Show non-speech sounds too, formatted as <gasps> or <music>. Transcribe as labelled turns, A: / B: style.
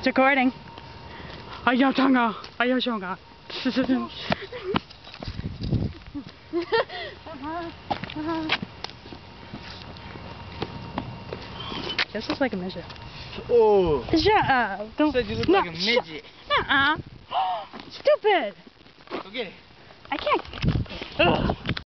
A: It's recording. Ayaw tanga. <laughs> This looks like a midget.
B: Oh.
A: Shut up. Uh, don't.
B: Said you look
A: no,
B: like a midget.
A: Uh-uh. <gasps> Stupid.
B: Go get it.
A: I can't. Ugh.